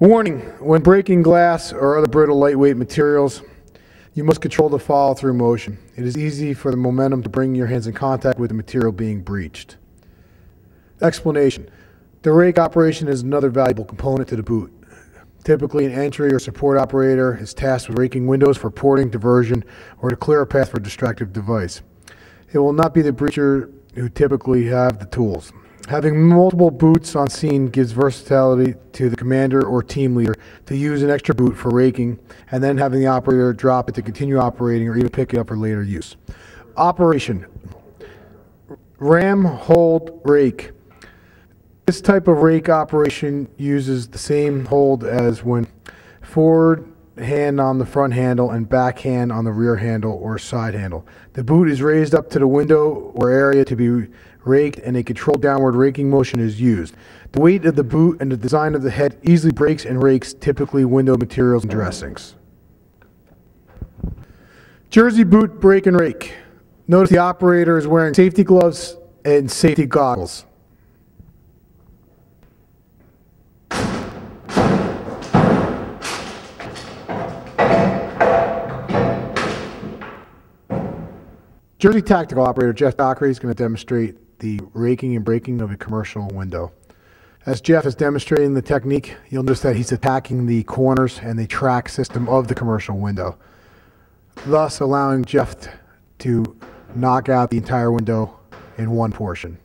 Warning, when breaking glass or other brittle lightweight materials, you must control the follow through motion. It is easy for the momentum to bring your hands in contact with the material being breached. Explanation. The rake operation is another valuable component to the boot. Typically, an entry or support operator is tasked with raking windows for porting, diversion, or to clear a path for a distractive device. It will not be the breacher who typically have the tools. Having multiple boots on scene gives versatility to the commander or team leader to use an extra boot for raking and then having the operator drop it to continue operating or even pick it up for later use. Operation Ram Hold Rake. This type of rake operation uses the same hold as when forward hand on the front handle and back hand on the rear handle or side handle. The boot is raised up to the window or area to be raked and a controlled downward raking motion is used. The weight of the boot and the design of the head easily breaks and rakes typically window materials and dressings. Jersey boot break and rake. Notice the operator is wearing safety gloves and safety goggles. Jersey Tactical Operator Jeff Dockery is going to demonstrate the raking and breaking of a commercial window. As Jeff is demonstrating the technique, you'll notice that he's attacking the corners and the track system of the commercial window, thus allowing Jeff to knock out the entire window in one portion.